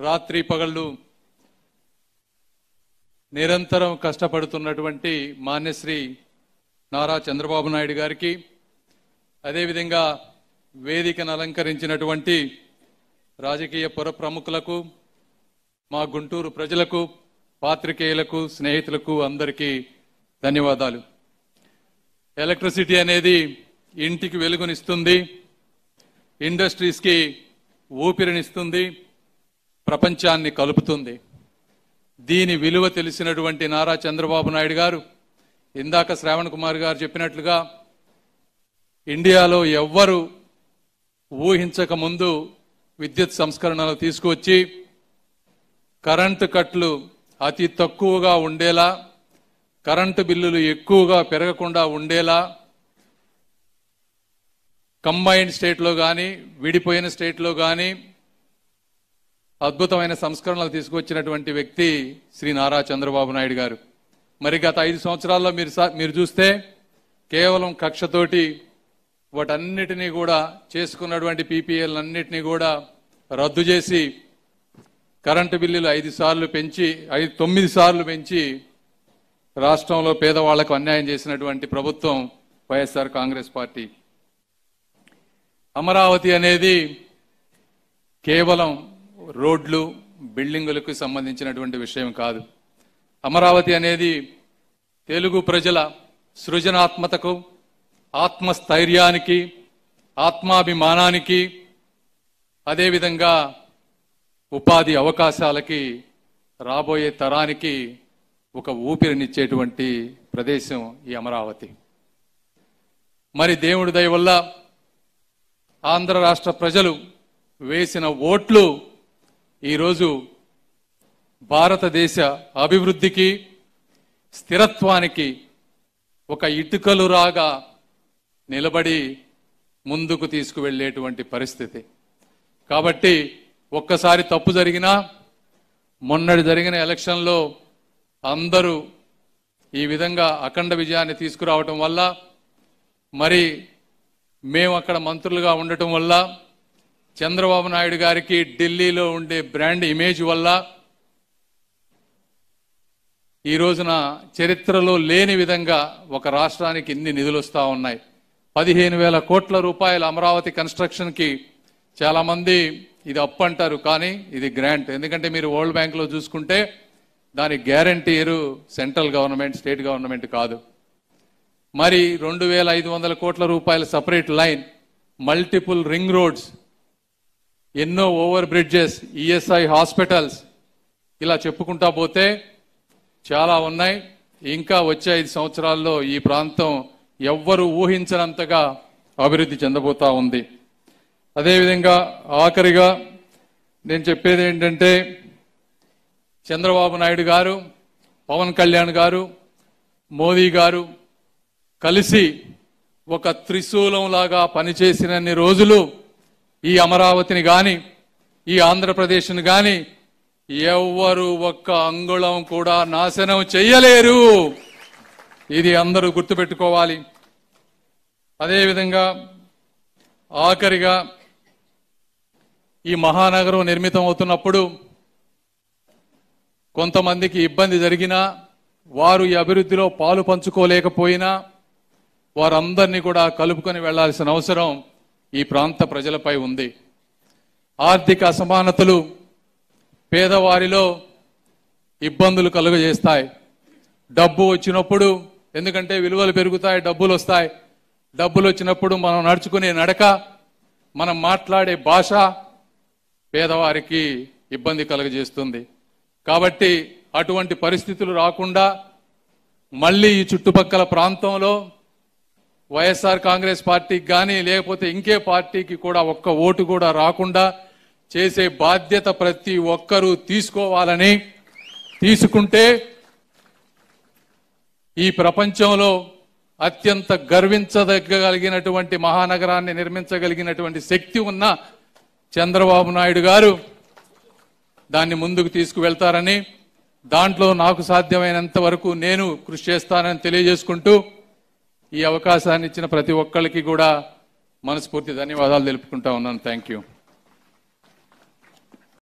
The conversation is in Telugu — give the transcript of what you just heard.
రాత్రి పగళ్ళు నిరంతరం కష్టపడుతున్నటువంటి మాన్యశ్రీ నారా చంద్రబాబు నాయుడు గారికి అదేవిధంగా వేదికను అలంకరించినటువంటి రాజకీయ పుర ప్రముఖులకు మా గుంటూరు ప్రజలకు పాత్రికేయులకు స్నేహితులకు అందరికీ ధన్యవాదాలు. ఎలక్ట్రిసిటీ అనేది ఇంటికి వెలుగునిస్తుంది ఇండస్ట్రీస్కి ఊపిరినిస్తుంది ప్రపంచాన్ని కలుపుతుంది. దీని విలువ తెలిసినటువంటి నారా చంద్రబాబు నాయుడు గారు ఇందాక శ్రావణ్ కుమార్ గారు చెప్పినట్లుగా ఇండియాలో ఎవ్వరు ఊహించక ముందు విద్యుత్ సంస్కరణలు తీసుకువచ్చి కరెంటు కట్లు అతి తక్కువగా ఉండేలా కరెంటు బిల్లులు ఎక్కువగా పెరగకుండా ఉండేలా కంబైన్డ్ స్టేట్లో కానీ విడిపోయిన స్టేట్లో కానీ అద్భుతమైన సంస్కరణలు తీసుకొచ్చినటువంటి వ్యక్తి శ్రీ నారా చంద్రబాబు నాయుడు గారు. మరి గత ఐదు సంవత్సరాల్లో మీరు మీరు చూస్తే కేవలం కక్షతోటి వాటన్నిటినీ కూడా చేసుకున్నటువంటి పీపీఎల్ అన్నిటినీ కూడా రద్దు చేసి కరెంటు బిల్లులు ఐదు సార్లు పెంచి ఐదు తొమ్మిది సార్లు పెంచి రాష్ట్రంలో పేదవాళ్ళకు అన్యాయం చేసినటువంటి ప్రభుత్వం వైఎస్ఆర్ కాంగ్రెస్ పార్టీ. అమరావతి అనేది కేవలం రోడ్లు బిల్డింగులకు సంబంధించినటువంటి విషయం కాదు. అమరావతి అనేది తెలుగు ప్రజల సృజనాత్మతకు ఆత్మస్థైర్యానికి ఆత్మాభిమానానికి అదేవిధంగా ఉపాధి అవకాశాలకి రాబోయే తరానికి ఒక ఊపిరినిచ్చేటువంటి ప్రదేశం ఈ అమరావతి. మరి దేవుడి దయ వల్ల ఆంధ్ర రాష్ట్ర ప్రజలు వేసిన ఓట్లు ఈరోజు భారతదేశ అభివృద్ధికి స్థిరత్వానికి ఒక ఇటుకలు రాగా నిలబడి ముందుకు తీసుకువెళ్ళేటువంటి పరిస్థితి. కాబట్టి ఒక్కసారి తప్పు జరిగినా మొన్నటి జరిగిన ఎలక్షన్లో అందరూ ఈ విధంగా అఖండ విజయాన్ని తీసుకురావటం వల్ల మరి మేము అక్కడ మంత్రులుగా ఉండటం వల్ల చంద్రబాబు నాయుడు గారికి ఢిల్లీలో ఉండే బ్రాండ్ ఇమేజ్ వల్ల ఈ రోజున చరిత్రలో లేని విధంగా ఒక రాష్ట్రానికి ఇన్ని నిధులు వస్తూ ఉన్నాయి. పదిహేను వేల కోట్ల రూపాయల అమరావతి కన్స్ట్రక్షన్కి చాలామంది ఇది అప్పు అంటారు కానీ ఇది గ్రాంట్. ఎందుకంటే మీరు వరల్డ్ బ్యాంక్లో చూసుకుంటే దాని గ్యారంటీరు సెంట్రల్ గవర్నమెంట్ స్టేట్ గవర్నమెంట్ కాదు. మరి రెండు వేల ఐదు వందల కోట్ల రూపాయల separate line multiple ring roads ఎన్నో ఓవర్ బ్రిడ్జెస్ ఈఎస్ఐ హాస్పిటల్స్ ఇలా చెప్పుకుంటా పోతే చాలా ఉన్నాయి. ఇంకా వచ్చే ఐదు సంవత్సరాల్లో ఈ ప్రాంతం ఎవ్వరు ఊహించనంతగా అభివృద్ధి చెందబోతా ఉంది. అదేవిధంగా ఆఖరిగా నేను చెప్పేది ఏంటంటే చంద్రబాబు నాయుడు గారు పవన్ కళ్యాణ్ గారు మోదీ గారు కలిసి ఒక త్రిశూలం లాగా పనిచేసినన్ని రోజులు ఈ అమరావతిని గాని ఈ ఆంధ్రప్రదేశ్ని గాని ఎవ్వరు ఒక్క అంగుళం కూడా నాశనం చెయ్యలేరు. ఇది అందరూ గుర్తుపెట్టుకోవాలి. అదేవిధంగా ఆఖరిగా ఈ మహానగరం నిర్మితం అవుతున్నప్పుడు కొంతమందికి ఇబ్బంది జరిగినా వారు ఈ అభివృద్ధిలో పాలు పంచుకోలేకపోయినా వారందరినీ కూడా కలుపుకొని వెళ్ళాల్సిన అవసరం ఈ ప్రాంత ప్రజలపై ఉంది. ఆర్థిక అసమానతలు పేదవారిలో ఇబ్బందులు కలుగజేస్తాయి. డబ్బు వచ్చినప్పుడు ఎందుకంటే విలువలు పెరుగుతాయి డబ్బులు వస్తాయి. డబ్బులు వచ్చినప్పుడు మనం నడుచుకునే నడక మనం మాట్లాడే భాష పేదవారికి ఇబ్బంది కలుగజేస్తుంది. కాబట్టి అటువంటి పరిస్థితులు రాకుండా మళ్ళీ ఈ చుట్టుపక్కల ప్రాంతంలో వైఎస్ఆర్ కాంగ్రెస్ పార్టీకి కానీ లేకపోతే ఇంకే పార్టీకి కూడా ఒక్క ఓటు కూడా రాకుండా చేసే బాధ్యత ప్రతి ఒక్కరూ తీసుకోవాలని తీసుకుంటే ఈ ప్రపంచంలో అత్యంత గర్వించదగ్గలిగినటువంటి మహానగరాన్ని నిర్మించగలిగినటువంటి శక్తి ఉన్న చంద్రబాబు నాయుడు గారు దాన్ని ముందుకు తీసుకువెళ్తారని దాంట్లో నాకు సాధ్యమైనంత వరకు నేను కృషి చేస్తానని తెలియజేసుకుంటూ ఈ అవకాశాన్ని ఇచ్చిన ప్రతి ఒక్కరికి కూడా మనస్ఫూర్తి ధన్యవాదాలు తెలుపుకుంటా ఉన్నాను. Thank you